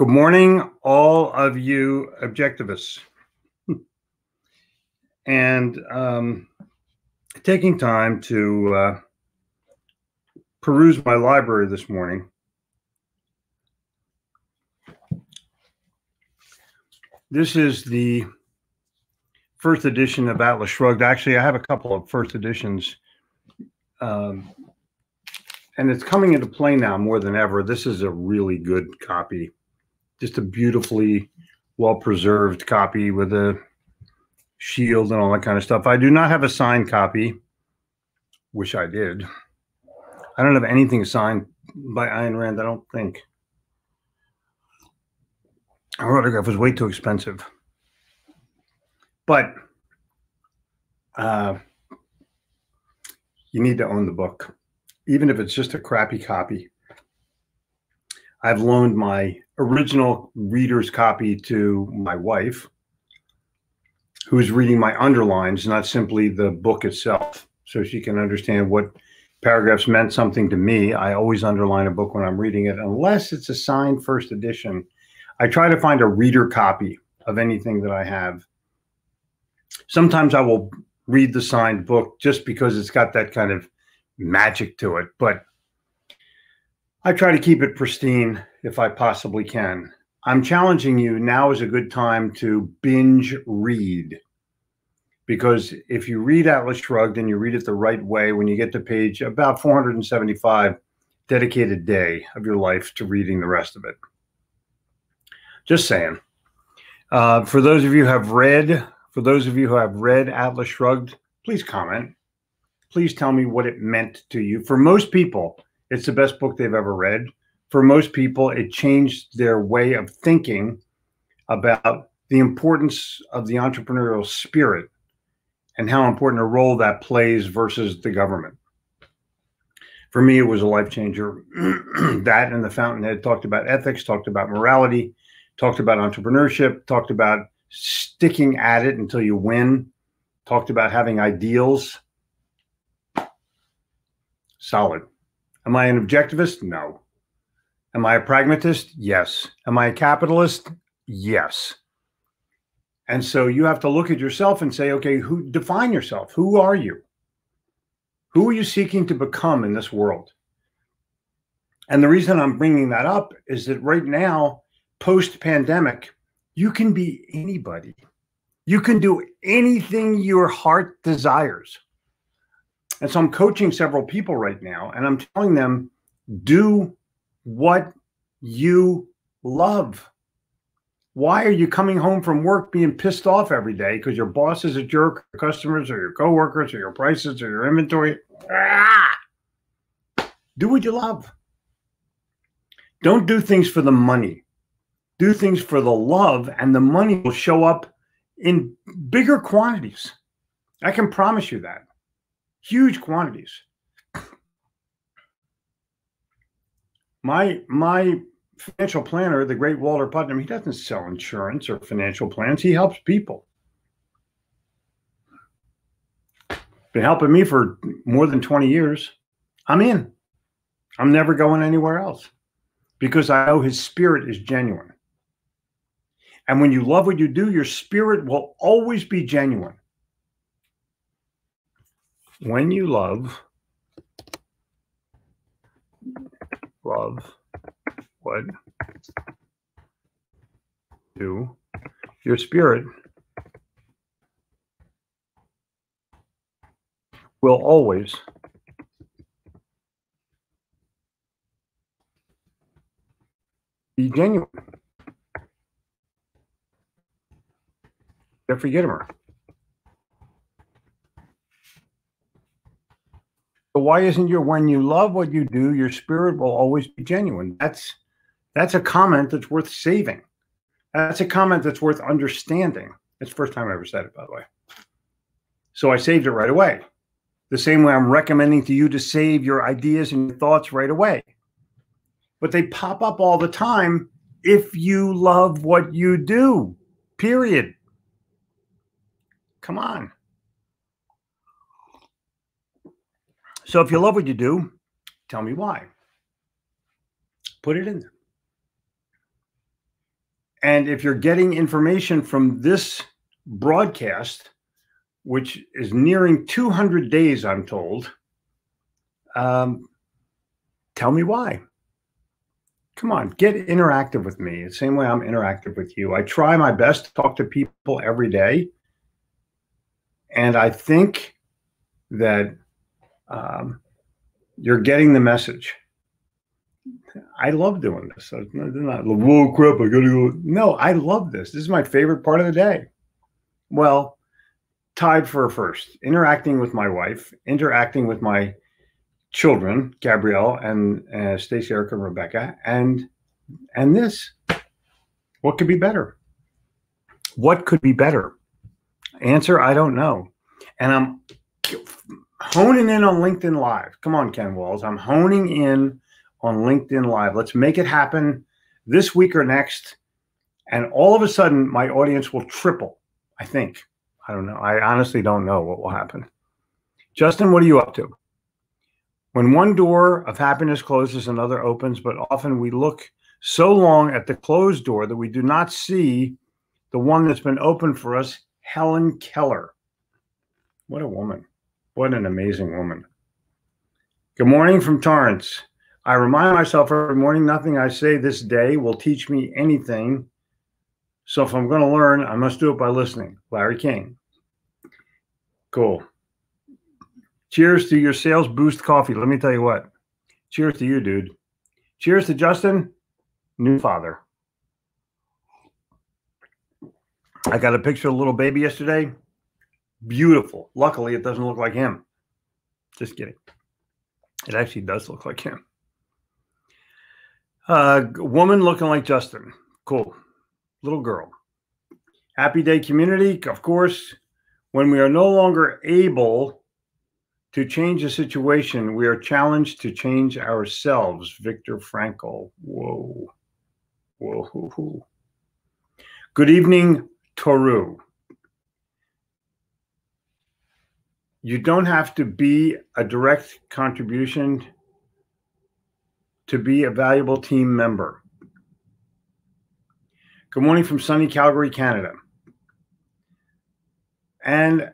Good morning, all of you objectivists. and um, taking time to uh, peruse my library this morning. This is the first edition of Atlas Shrugged. Actually, I have a couple of first editions. Um, and it's coming into play now more than ever. This is a really good copy just a beautifully well preserved copy with a shield and all that kind of stuff. I do not have a signed copy. Wish I did. I don't have anything signed by Ayn Rand, I don't think. Her autograph was way too expensive. But uh, you need to own the book, even if it's just a crappy copy. I've loaned my original reader's copy to my wife, who's reading my underlines, not simply the book itself, so she can understand what paragraphs meant something to me. I always underline a book when I'm reading it, unless it's a signed first edition. I try to find a reader copy of anything that I have. Sometimes I will read the signed book just because it's got that kind of magic to it, but I try to keep it pristine if I possibly can. I'm challenging you now is a good time to binge read. Because if you read Atlas Shrugged and you read it the right way, when you get to page about 475, dedicated day of your life to reading the rest of it. Just saying. Uh, for those of you who have read, for those of you who have read Atlas Shrugged, please comment. Please tell me what it meant to you. For most people, it's the best book they've ever read. For most people, it changed their way of thinking about the importance of the entrepreneurial spirit and how important a role that plays versus the government. For me, it was a life changer. that and the Fountainhead talked about ethics, talked about morality, talked about entrepreneurship, talked about sticking at it until you win, talked about having ideals. Solid. Am I an objectivist? No. Am I a pragmatist? Yes. Am I a capitalist? Yes. And so you have to look at yourself and say, okay, who define yourself? Who are you? Who are you seeking to become in this world? And the reason I'm bringing that up is that right now, post pandemic, you can be anybody. You can do anything your heart desires. And so I'm coaching several people right now, and I'm telling them, do what you love. Why are you coming home from work being pissed off every day because your boss is a jerk, your customers or your coworkers or your prices or your inventory? Ah! Do what you love. Don't do things for the money. Do things for the love, and the money will show up in bigger quantities. I can promise you that huge quantities. My my financial planner, the great Walter Putnam, he doesn't sell insurance or financial plans. He helps people. Been helping me for more than 20 years. I'm in. I'm never going anywhere else because I know his spirit is genuine. And when you love what you do, your spirit will always be genuine when you love, love what do your spirit will always be genuine. Jeffrey Gitomer. why isn't your when you love what you do, your spirit will always be genuine? That's that's a comment that's worth saving. That's a comment that's worth understanding. It's the first time I ever said it, by the way. So I saved it right away. The same way I'm recommending to you to save your ideas and your thoughts right away. But they pop up all the time if you love what you do, period. Come on. So if you love what you do, tell me why. Put it in there. And if you're getting information from this broadcast, which is nearing 200 days, I'm told, um, tell me why. Come on, get interactive with me. The same way I'm interactive with you. I try my best to talk to people every day. And I think that um, you're getting the message. I love doing this. Not, whoa, crap, I gotta go. No, I love this. This is my favorite part of the day. Well, tied for first, interacting with my wife, interacting with my children, Gabrielle and uh, Stacy, Erica, and Rebecca, and and this. What could be better? What could be better? Answer: I don't know. And I'm honing in on LinkedIn Live. Come on, Ken Walls. I'm honing in on LinkedIn Live. Let's make it happen this week or next. And all of a sudden, my audience will triple. I think. I don't know. I honestly don't know what will happen. Justin, what are you up to? When one door of happiness closes, another opens, but often we look so long at the closed door that we do not see the one that's been opened for us, Helen Keller. What a woman. What an amazing woman. Good morning from Torrance. I remind myself every morning nothing I say this day will teach me anything. So if I'm going to learn, I must do it by listening. Larry King. Cool. Cheers to your sales boost coffee. Let me tell you what. Cheers to you, dude. Cheers to Justin, new father. I got a picture of a little baby yesterday. Beautiful. Luckily, it doesn't look like him. Just kidding. It actually does look like him. Uh, woman looking like Justin. Cool. Little girl. Happy Day community. Of course, when we are no longer able to change a situation, we are challenged to change ourselves. Viktor Frankl. Whoa. Whoa. Good evening, Toru. You don't have to be a direct contribution to be a valuable team member. Good morning from sunny Calgary, Canada. And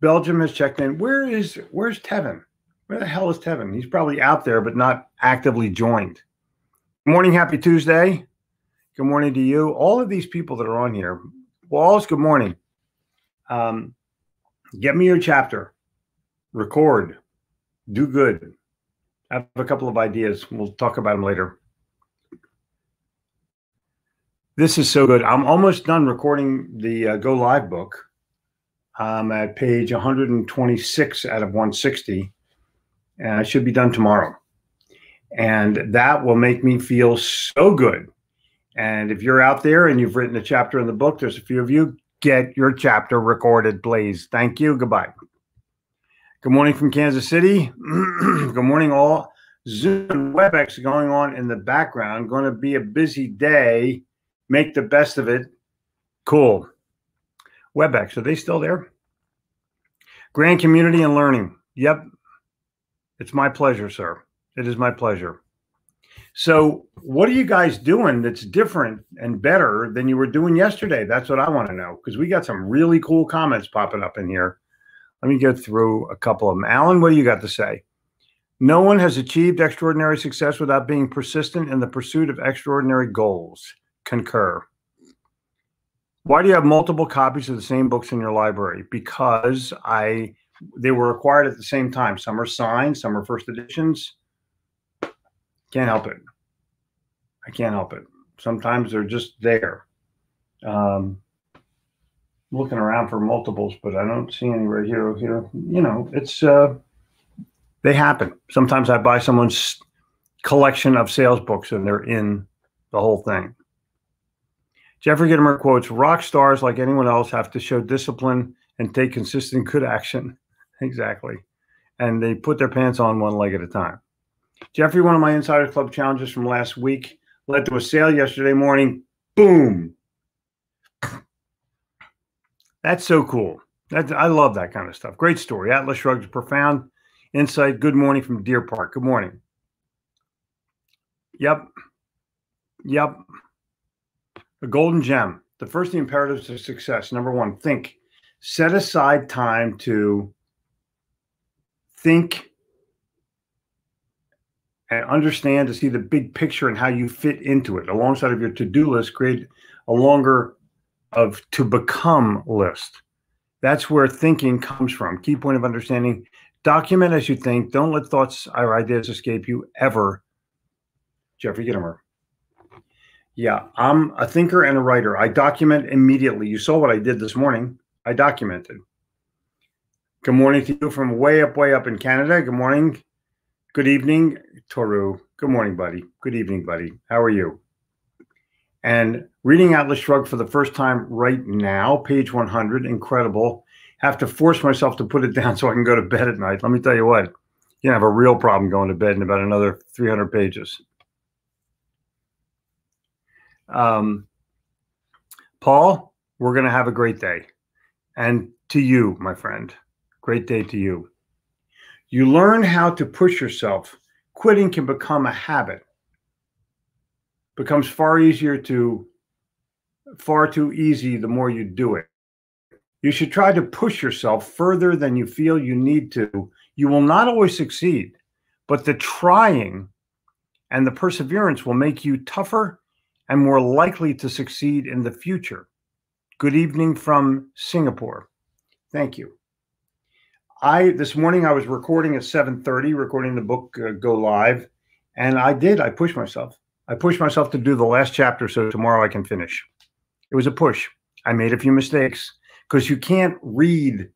Belgium has checked in. Where is where's Tevin? Where the hell is Tevin? He's probably out there, but not actively joined. Good morning, happy Tuesday. Good morning to you. All of these people that are on here. Walls, good morning. Um, get me your chapter. Record. Do good. I have a couple of ideas. We'll talk about them later. This is so good. I'm almost done recording the uh, Go Live book. I'm at page 126 out of 160, and I should be done tomorrow. And that will make me feel so good. And if you're out there and you've written a chapter in the book, there's a few of you, get your chapter recorded, please. Thank you. Goodbye. Good morning from Kansas City. Good morning, all. Zoom and WebEx going on in the background. Going to be a busy day. Make the best of it. Cool. WebEx, are they still there? Grand Community and Learning. Yep. It's my pleasure, sir. It is my pleasure. So, what are you guys doing that's different and better than you were doing yesterday? That's what I want to know because we got some really cool comments popping up in here. Let me get through a couple of them. Alan, what do you got to say? No one has achieved extraordinary success without being persistent in the pursuit of extraordinary goals. Concur. Why do you have multiple copies of the same books in your library? Because I they were acquired at the same time. Some are signed, some are first editions. Can't help it. I can't help it. Sometimes they're just there. Um, looking around for multiples, but I don't see any right here. Here, you know, it's uh, they happen. Sometimes I buy someone's collection of sales books and they're in the whole thing. Jeffrey Gitomer quotes Rock stars, like anyone else, have to show discipline and take consistent good action. exactly. And they put their pants on one leg at a time. Jeffrey, one of my Insider Club challenges from last week, led to a sale yesterday morning. Boom. That's so cool. I love that kind of stuff. Great story. Atlas Shrugs, profound insight. Good morning from Deer Park. Good morning. Yep. Yep. A golden gem. The first the imperatives of success. Number one, think. Set aside time to think and understand to see the big picture and how you fit into it. Alongside of your to-do list, create a longer of to become list. That's where thinking comes from. Key point of understanding. Document as you think. Don't let thoughts or ideas escape you ever. Jeffrey Gitomer. Yeah, I'm a thinker and a writer. I document immediately. You saw what I did this morning. I documented. Good morning to you from way up, way up in Canada. Good morning. Good evening, Toru. Good morning, buddy. Good evening, buddy. How are you? And reading Atlas Shrugged for the first time right now, page 100, incredible. Have to force myself to put it down so I can go to bed at night. Let me tell you what, you have a real problem going to bed in about another 300 pages. Um, Paul, we're going to have a great day. And to you, my friend, great day to you. You learn how to push yourself. Quitting can become a habit. Becomes far easier to, far too easy the more you do it. You should try to push yourself further than you feel you need to. You will not always succeed, but the trying and the perseverance will make you tougher and more likely to succeed in the future. Good evening from Singapore. Thank you. I this morning I was recording at 7:30, recording the book uh, go live, and I did. I pushed myself. I pushed myself to do the last chapter so tomorrow I can finish. It was a push. I made a few mistakes because you can't read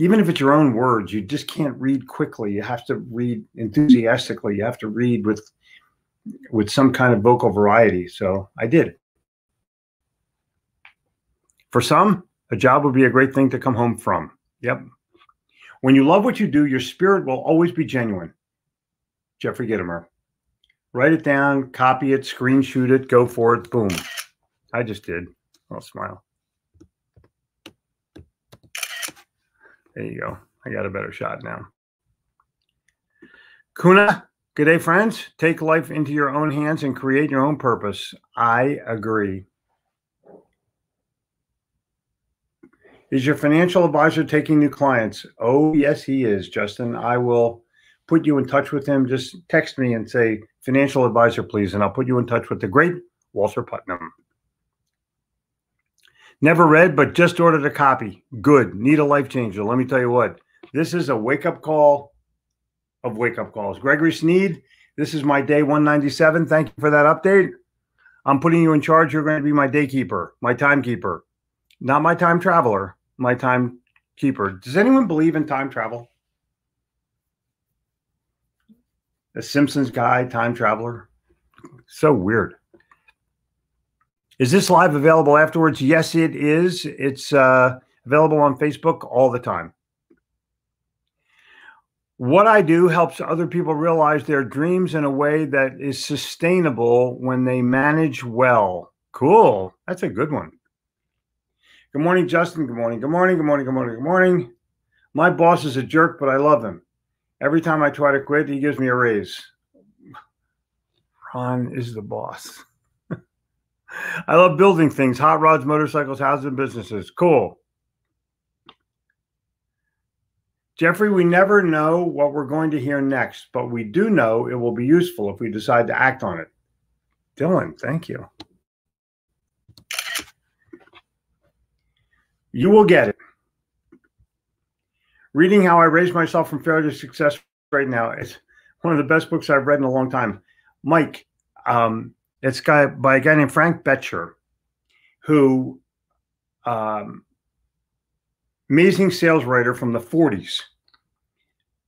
even if it's your own words, you just can't read quickly. You have to read enthusiastically. You have to read with with some kind of vocal variety. So I did. For some, a job would be a great thing to come home from. Yep. When you love what you do, your spirit will always be genuine. Jeffrey Gitomer. Write it down, copy it, screenshot it, go for it. Boom. I just did. I'll smile. There you go. I got a better shot now. Kuna, Good day, friends. Take life into your own hands and create your own purpose. I agree. Is your financial advisor taking new clients? Oh, yes, he is, Justin. I will put you in touch with him. Just text me and say, financial advisor, please, and I'll put you in touch with the great Walter Putnam. Never read, but just ordered a copy. Good. Need a life changer. Let me tell you what, this is a wake up call of wake up calls. Gregory Sneed, this is my day 197. Thank you for that update. I'm putting you in charge. You're going to be my day keeper, my timekeeper, not my time traveler, my time keeper. Does anyone believe in time travel? The Simpsons guy, time traveler. So weird. Is this live available afterwards? Yes, it is. It's uh, available on Facebook all the time. What I do helps other people realize their dreams in a way that is sustainable when they manage well. Cool. That's a good one. Good morning, Justin. Good morning. Good morning. Good morning. Good morning. Good morning. My boss is a jerk, but I love him. Every time I try to quit, he gives me a raise. Ron is the boss. I love building things hot rods, motorcycles, houses, and businesses. Cool. Jeffrey, we never know what we're going to hear next, but we do know it will be useful if we decide to act on it. Dylan, thank you. You will get it. Reading How I Raised Myself from Failure to Success right now is one of the best books I've read in a long time. Mike, um, it's guy by a guy named Frank Bettger, who um, amazing sales writer from the 40s.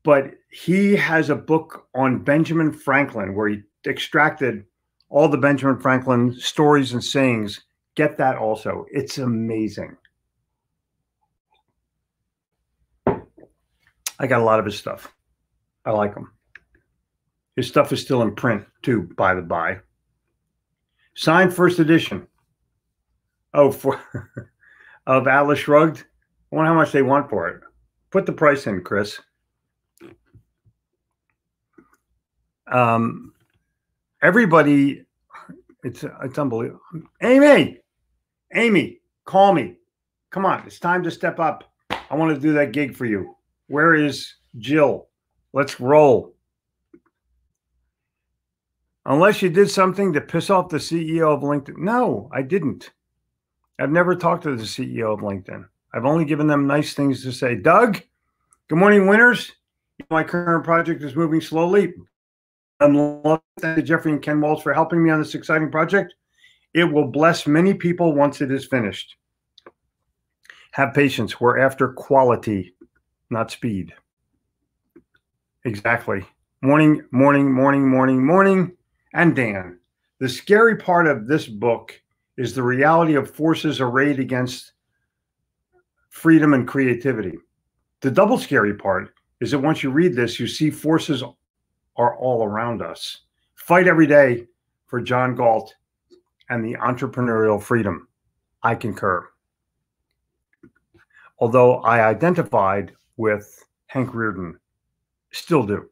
But he has a book on Benjamin Franklin where he extracted all the Benjamin Franklin stories and sayings. Get that also. It's amazing. I got a lot of his stuff. I like him. His stuff is still in print too, by the by. Signed first edition. Oh, for of Atlas Shrugged. I wonder how much they want for it. Put the price in, Chris. Um, everybody, It's it's unbelievable. Amy, Amy, call me. Come on, it's time to step up. I want to do that gig for you. Where is Jill? Let's roll. Unless you did something to piss off the CEO of LinkedIn. No, I didn't. I've never talked to the CEO of LinkedIn. I've only given them nice things to say. Doug, good morning, winners. My current project is moving slowly. I'm loving to Jeffrey and Ken Walls for helping me on this exciting project. It will bless many people once it is finished. Have patience. We're after quality, not speed. Exactly. Morning, morning, morning, morning, morning. And Dan, the scary part of this book is the reality of forces arrayed against freedom and creativity. The double scary part is that once you read this, you see forces are all around us. Fight every day for John Galt and the entrepreneurial freedom. I concur. Although I identified with Hank Rearden, still do.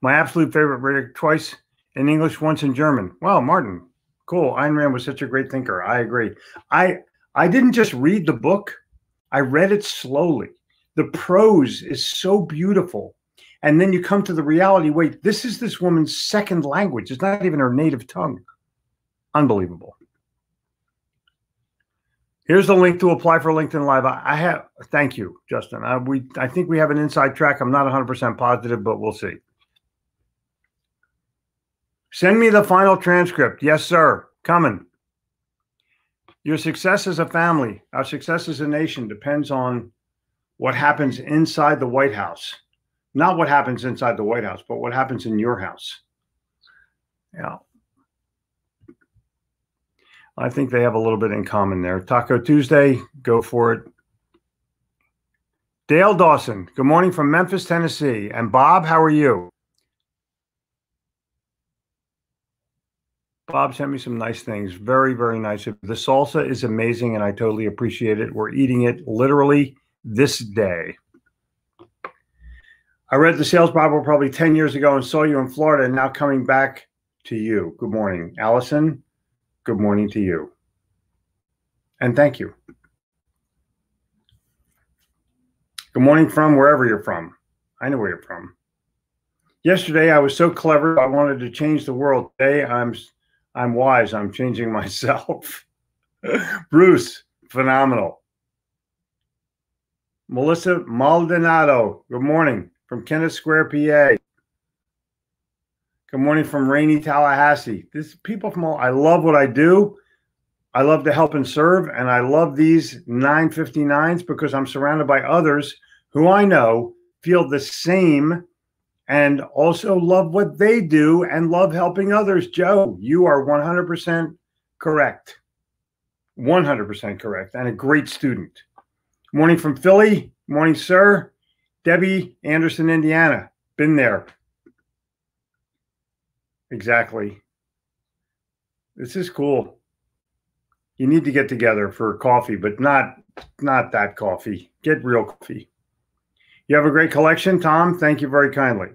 My absolute favorite read twice in English, once in German. Wow, Martin, cool. Ayn Rand was such a great thinker. I agree. I I didn't just read the book; I read it slowly. The prose is so beautiful, and then you come to the reality. Wait, this is this woman's second language. It's not even her native tongue. Unbelievable. Here's the link to apply for LinkedIn Live. I, have. Thank you, Justin. I, we I think we have an inside track. I'm not 100% positive, but we'll see. Send me the final transcript. Yes, sir. Coming. Your success as a family, our success as a nation depends on what happens inside the White House. Not what happens inside the White House, but what happens in your house. Yeah. I think they have a little bit in common there. Taco Tuesday, go for it. Dale Dawson, good morning from Memphis, Tennessee. And Bob, how are you? Bob sent me some nice things. Very, very nice. The salsa is amazing and I totally appreciate it. We're eating it literally this day. I read the sales Bible probably 10 years ago and saw you in Florida and now coming back to you. Good morning. Allison, good morning to you. And thank you. Good morning from wherever you're from. I know where you're from. Yesterday I was so clever I wanted to change the world. Today I'm I'm wise. I'm changing myself. Bruce, phenomenal. Melissa Maldonado, good morning from Kennett Square, PA. Good morning from rainy Tallahassee. This people from all, I love what I do. I love to help and serve, and I love these 959s because I'm surrounded by others who I know feel the same and also love what they do and love helping others. Joe, you are 100% correct. 100% correct. And a great student. Morning from Philly. Morning, sir. Debbie Anderson, Indiana. Been there. Exactly. This is cool. You need to get together for coffee, but not not that coffee. Get real coffee. You have a great collection, Tom. Thank you very kindly.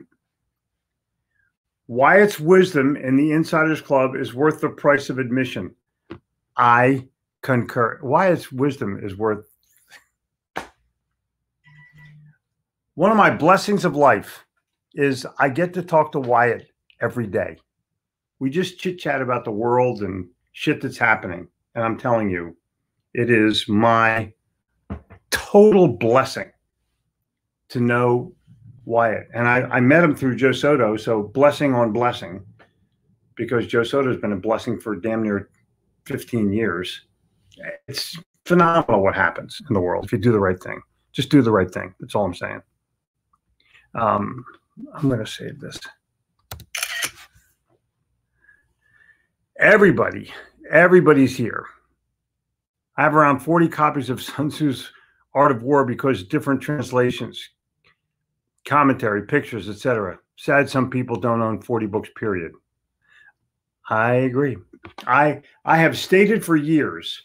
Wyatt's wisdom in the Insiders Club is worth the price of admission. I concur. Wyatt's wisdom is worth. One of my blessings of life is I get to talk to Wyatt every day. We just chit chat about the world and shit that's happening. And I'm telling you, it is my total blessing to know Wyatt. And I, I met him through Joe Soto. So blessing on blessing, because Joe Soto has been a blessing for damn near 15 years. It's phenomenal what happens in the world if you do the right thing. Just do the right thing. That's all I'm saying. Um, I'm going to save this. Everybody, everybody's here. I have around 40 copies of Sun Tzu's Art of War because different translations commentary, pictures, etc. Sad some people don't own 40 books, period. I agree. I I have stated for years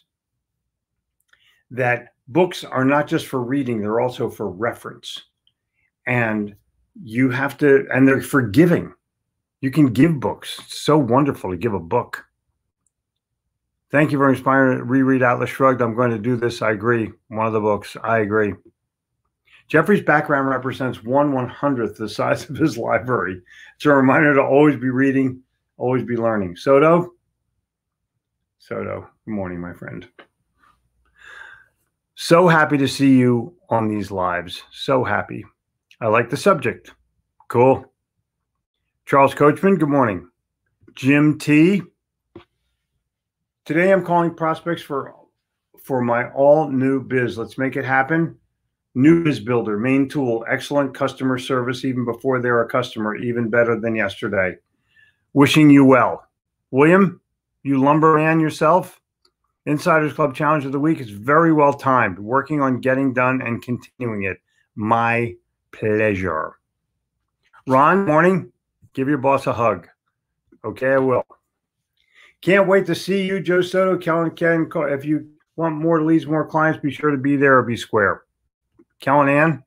that books are not just for reading, they're also for reference. And you have to, and they're forgiving. You can give books. It's so wonderful to give a book. Thank you for inspiring reread Atlas Shrugged. I'm going to do this. I agree. One of the books. I agree. Jeffrey's background represents one one hundredth the size of his library. It's a reminder to always be reading, always be learning. Soto, Soto, good morning, my friend. So happy to see you on these lives. So happy. I like the subject. Cool. Charles Coachman, good morning. Jim T. Today I'm calling prospects for for my all new biz. Let's make it happen. New Biz Builder, main tool, excellent customer service even before they're a customer, even better than yesterday. Wishing you well. William, you lumber man yourself. Insiders Club Challenge of the Week is very well timed. Working on getting done and continuing it. My pleasure. Ron, morning. Give your boss a hug. Okay, I will. Can't wait to see you, Joe Soto, Kellen Ken. If you want more leads, more clients, be sure to be there or be square. Kellen Ann,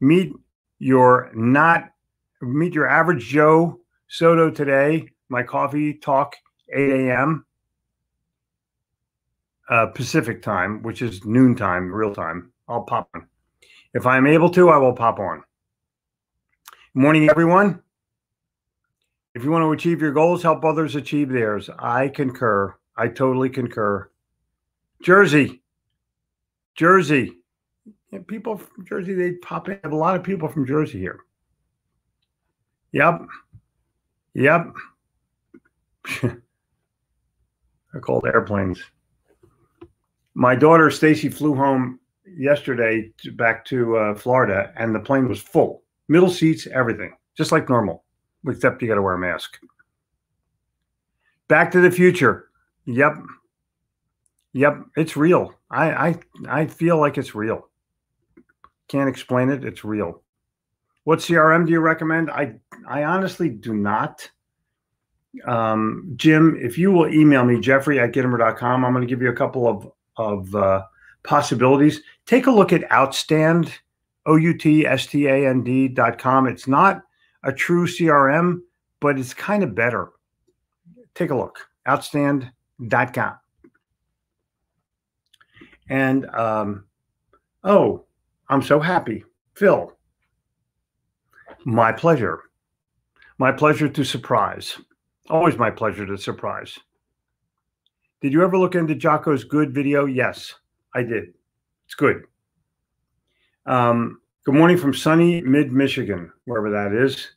meet your not meet your average Joe Soto today. My coffee talk 8 a.m. Uh, Pacific time, which is noon time, real time. I'll pop on. If I'm able to, I will pop on. Morning, everyone. If you want to achieve your goals, help others achieve theirs. I concur. I totally concur. Jersey, Jersey. People from Jersey, they pop in. I have a lot of people from Jersey here. Yep. Yep. They're called airplanes. My daughter Stacy flew home yesterday back to uh, Florida, and the plane was full, middle seats, everything, just like normal, except you got to wear a mask. Back to the Future. Yep. Yep, it's real. I I I feel like it's real. Can't explain it. It's real. What CRM do you recommend? I I honestly do not. Um, Jim, if you will email me, Jeffrey at Gitomer.com, I'm going to give you a couple of of uh, possibilities. Take a look at Outstand, O U T S T A N D dot com. It's not a true CRM, but it's kind of better. Take a look. Outstand.com. And um, oh, I'm so happy. Phil, my pleasure. My pleasure to surprise. Always my pleasure to surprise. Did you ever look into Jocko's good video? Yes, I did. It's good. Um, good morning from sunny mid Michigan, wherever that is.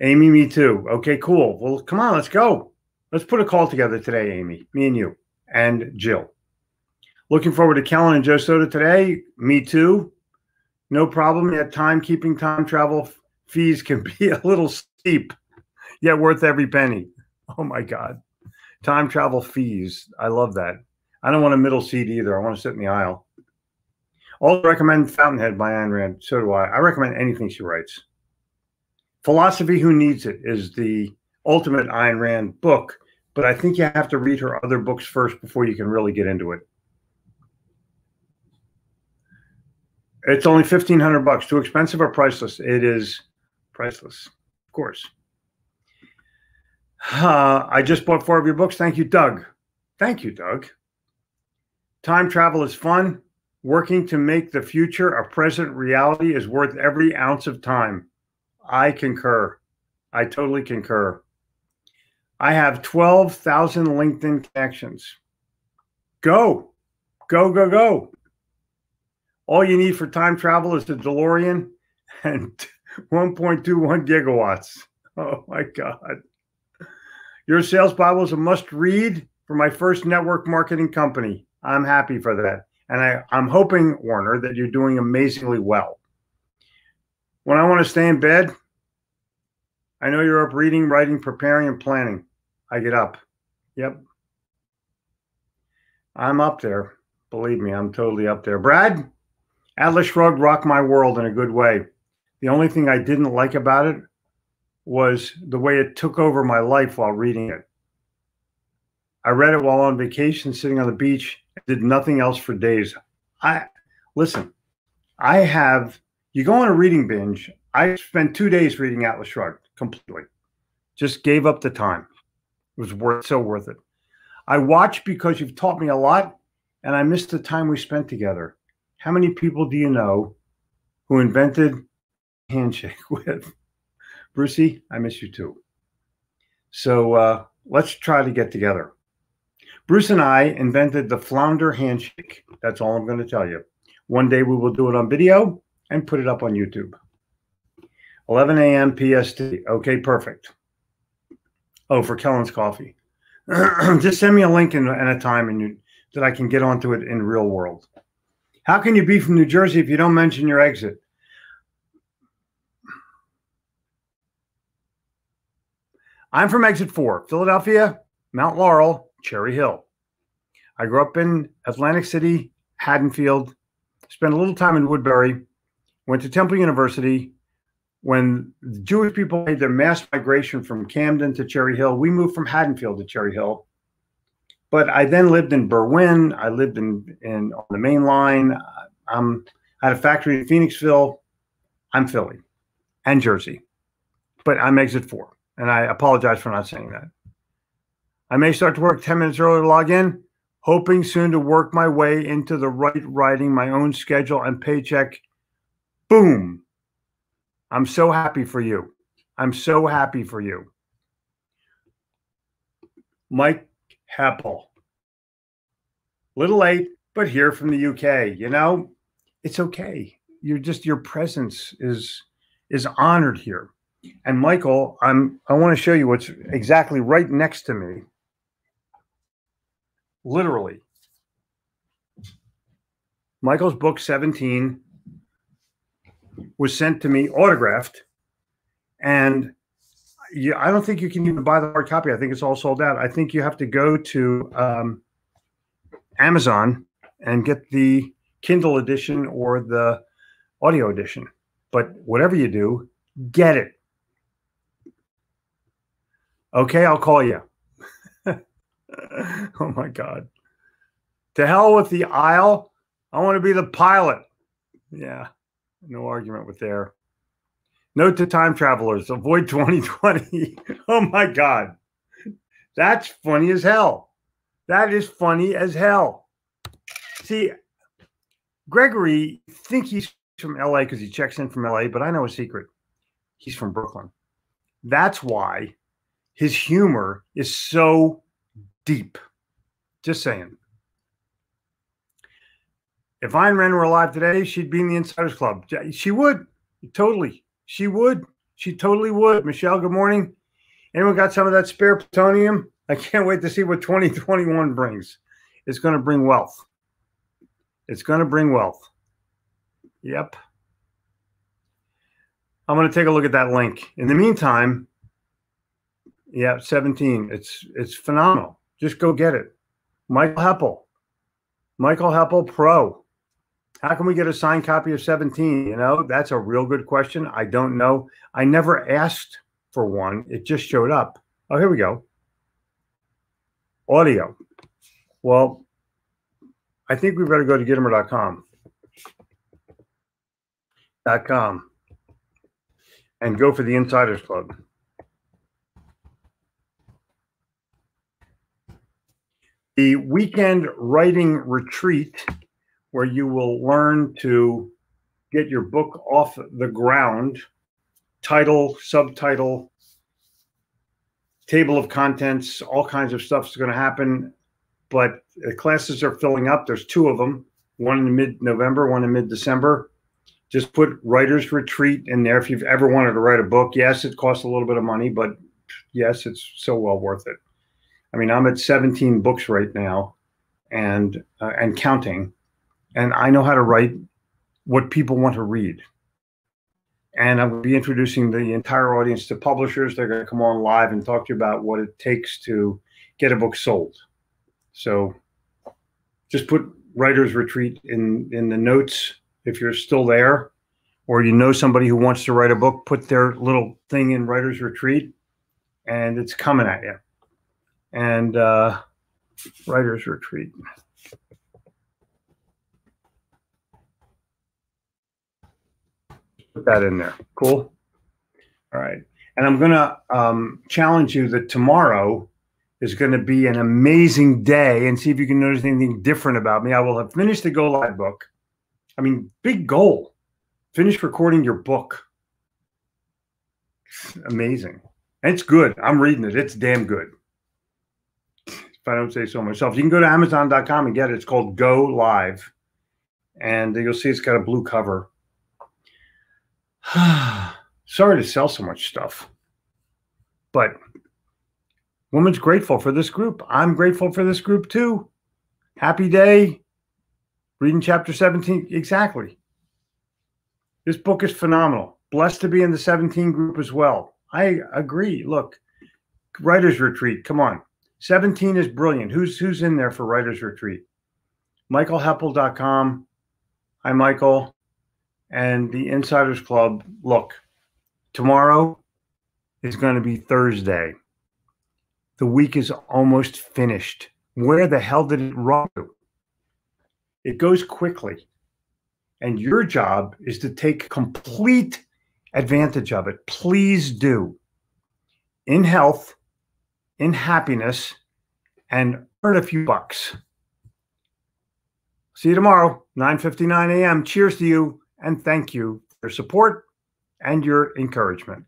Amy, me too. Okay, cool. Well, come on, let's go. Let's put a call together today, Amy, me and you, and Jill. Looking forward to Kellen and Joe Soto today. Me too. No problem. Yet time keeping time travel fees can be a little steep, yet worth every penny. Oh my God. Time travel fees. I love that. I don't want a middle seat either. I want to sit in the aisle. Also recommend Fountainhead by Ayn Rand. So do I. I recommend anything she writes. Philosophy Who Needs It is the ultimate Ayn Rand book, but I think you have to read her other books first before you can really get into it. It's only fifteen hundred bucks. Too expensive or priceless? It is priceless, of course. Uh, I just bought four of your books. Thank you, Doug. Thank you, Doug. Time travel is fun. Working to make the future a present reality is worth every ounce of time. I concur. I totally concur. I have 12,000 LinkedIn connections. Go, go, go, go. All you need for time travel is the DeLorean and 1.21 gigawatts. Oh my God. Your sales Bible is a must read for my first network marketing company. I'm happy for that. And I, I'm hoping, Warner, that you're doing amazingly well. When I want to stay in bed, I know you're up reading, writing, preparing, and planning. I get up. Yep. I'm up there. Believe me, I'm totally up there. Brad, Atlas Shrugged rocked my world in a good way. The only thing I didn't like about it was the way it took over my life while reading it. I read it while on vacation, sitting on the beach, did nothing else for days. I listen, I have you go on a reading binge. I spent two days reading Atlas Shrugged completely. Just gave up the time. It was worth so worth it. I watch because you've taught me a lot and I miss the time we spent together. How many people do you know who invented handshake with? Brucey, I miss you too. So uh, let's try to get together. Bruce and I invented the flounder handshake. That's all I'm going to tell you. One day we will do it on video and put it up on YouTube. 11 a.m. PST. Okay, perfect. Oh, for Kellen's coffee. Just send me a link and, a time and you, that I can get onto it in real world. How can you be from New Jersey if you don't mention your exit? I'm from exit four, Philadelphia, Mount Laurel, Cherry Hill. I grew up in Atlantic City, Haddonfield, spent a little time in Woodbury, went to Temple University. When the Jewish people made their mass migration from Camden to Cherry Hill, we moved from Haddonfield to Cherry Hill. But I then lived in Berwyn. I lived in, in on the main line. I'm, I had a factory in Phoenixville. I'm Philly and Jersey, but I'm exit four. And I apologize for not saying that. I may start to work 10 minutes early to log in, hoping soon to work my way into the right writing my own schedule and paycheck. Boom. I'm so happy for you. I'm so happy for you. Mike Heppell. Little late, but here from the UK. You know, it's okay. You're just your presence is is honored here. And Michael, I'm I want to show you what's exactly right next to me. Literally. Michael's book 17 was sent to me autographed and yeah, I don't think you can even buy the hard copy. I think it's all sold out. I think you have to go to um, Amazon and get the Kindle edition or the audio edition. But whatever you do, get it. Okay, I'll call you. oh my God. To hell with the aisle. I want to be the pilot. Yeah, no argument with there. Note to time travelers avoid 2020. oh my God. That's funny as hell. That is funny as hell. See, Gregory think he's from LA because he checks in from LA, but I know a secret. He's from Brooklyn. That's why his humor is so deep. Just saying. If Ayn Rand were alive today, she'd be in the Insiders Club. She would totally. She would. She totally would. Michelle, good morning. Anyone got some of that spare plutonium? I can't wait to see what 2021 brings. It's going to bring wealth. It's going to bring wealth. Yep. I'm going to take a look at that link. In the meantime, yeah, 17. It's it's phenomenal. Just go get it. Michael Heppell. Michael Heppell Pro. How can we get a signed copy of 17? You know, that's a real good question. I don't know. I never asked for one. It just showed up. Oh, here we go. Audio. Well, I think we better go to Gitomer.com. Dot com and go for the Insiders Club. The weekend writing retreat, where you will learn to get your book off the ground, title, subtitle, table of contents, all kinds of stuff is going to happen. But the classes are filling up. There's two of them, one in mid November, one in mid December. Just put writer's retreat in there if you've ever wanted to write a book. Yes, it costs a little bit of money, but yes, it's so well worth it. I mean, I'm at 17 books right now, and uh, and counting, and I know how to write what people want to read. And I'm going to be introducing the entire audience to publishers. They're going to come on live and talk to you about what it takes to get a book sold. So, just put writer's retreat in in the notes if you're still there, or you know somebody who wants to write a book. Put their little thing in writer's retreat, and it's coming at you and uh, Writer's Retreat. Put that in there. Cool. All right. And I'm going to um, challenge you that tomorrow is going to be an amazing day and see if you can notice anything different about me. I will have finished the Go Live book. I mean, big goal. Finish recording your book. amazing. And it's good. I'm reading it. It's damn good. If I don't say so myself, you can go to Amazon.com and get it. It's called Go Live. And you'll see it's got a blue cover. Sorry to sell so much stuff. But woman's grateful for this group. I'm grateful for this group too. Happy day. Reading chapter 17. Exactly. This book is phenomenal. Blessed to be in the 17 group as well. I agree. Look, writer's retreat. Come on. 17 is brilliant. Who's who's in there for writer's retreat? MichaelHeppell.com. Hi, Michael. And the Insiders Club. Look, tomorrow is going to be Thursday. The week is almost finished. Where the hell did it run? It goes quickly. And your job is to take complete advantage of it. Please do. In health, in happiness, and earn a few bucks. See you tomorrow, 9:59 a.m. Cheers to you and thank you for your support and your encouragement.